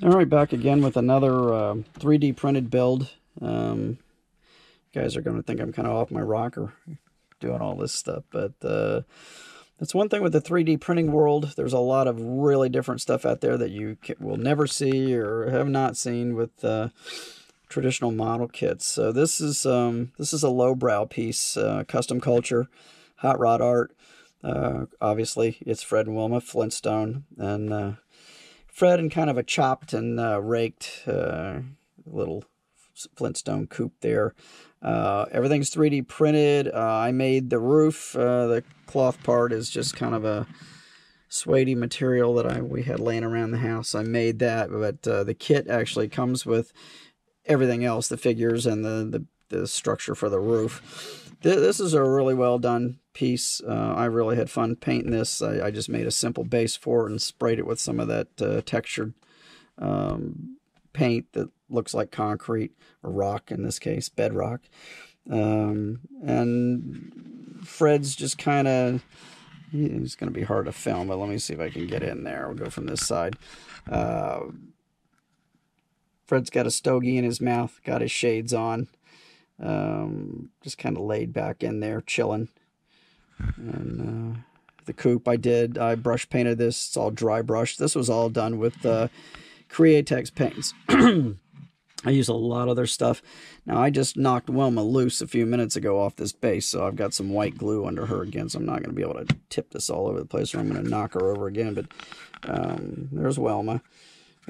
All right, back again with another uh, 3D printed build. Um, guys are going to think I'm kind of off my rocker doing all this stuff, but uh, that's one thing with the 3D printing world. There's a lot of really different stuff out there that you will never see or have not seen with uh, traditional model kits. So this is um, this is a lowbrow piece, uh, custom culture, hot rod art. Uh, obviously, it's Fred and Wilma Flintstone, and uh, Fred in kind of a chopped and uh, raked uh, little Flintstone coupe there. Uh, everything's 3D printed. Uh, I made the roof. Uh, the cloth part is just kind of a suede material that I we had laying around the house. I made that, but uh, the kit actually comes with everything else, the figures and the, the, the structure for the roof this is a really well done piece. Uh, I really had fun painting this. I, I, just made a simple base for it and sprayed it with some of that uh, textured um, paint that looks like concrete or rock in this case, bedrock. Um, and Fred's just kind of, he's going to be hard to film, but let me see if I can get in there. We'll go from this side. Uh, Fred's got a stogie in his mouth, got his shades on. Um, just kind of laid back in there, chilling. And uh, the coupe I did, I brush painted this. It's all dry brush. This was all done with uh, Createx paints. I use a lot of their stuff. Now, I just knocked Wilma loose a few minutes ago off this base, so I've got some white glue under her again, so I'm not going to be able to tip this all over the place, or I'm going to knock her over again. But um, there's Wilma.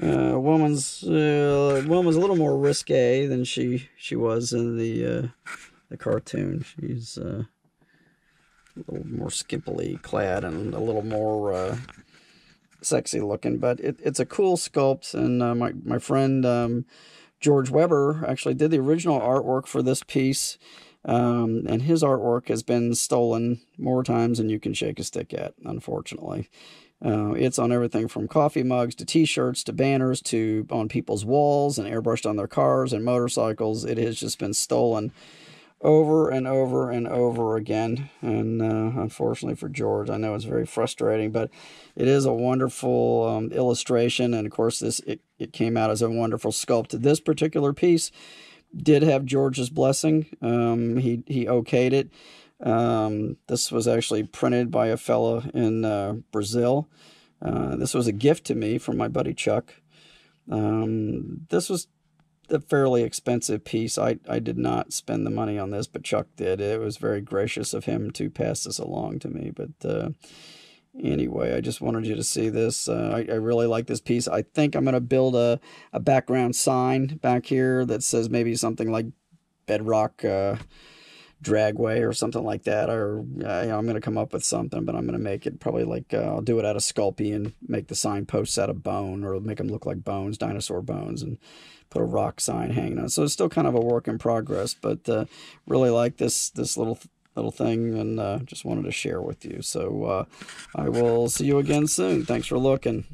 Uh, Wilma's uh, Wilma's a little more risque than she she was in the uh, the cartoon. She's uh, a little more skimpily clad and a little more uh, sexy looking, but it, it's a cool sculpt. And uh, my my friend um, George Webber actually did the original artwork for this piece. Um, and his artwork has been stolen more times than you can shake a stick at, unfortunately. Uh, it's on everything from coffee mugs to t-shirts to banners to on people's walls and airbrushed on their cars and motorcycles. It has just been stolen over and over and over again. And uh, unfortunately for George, I know it's very frustrating, but it is a wonderful um, illustration. And of course, this it, it came out as a wonderful sculpt. To this particular piece did have George's blessing. Um, he he okayed it. Um, this was actually printed by a fellow in uh, Brazil. Uh, this was a gift to me from my buddy Chuck. Um, this was a fairly expensive piece. I, I did not spend the money on this, but Chuck did. It was very gracious of him to pass this along to me. But uh, anyway, I just wanted you to see this. Uh, I, I, really like this piece. I think I'm going to build a, a background sign back here that says maybe something like Bedrock uh, dragway or something like that or uh, you know, i'm going to come up with something but i'm going to make it probably like uh, i'll do it out of sculpey and make the signposts out of bone or make them look like bones dinosaur bones and put a rock sign hanging on so it's still kind of a work in progress but uh, really like this this little little thing and uh, just wanted to share with you. So uh, i will see you again soon. Thanks for looking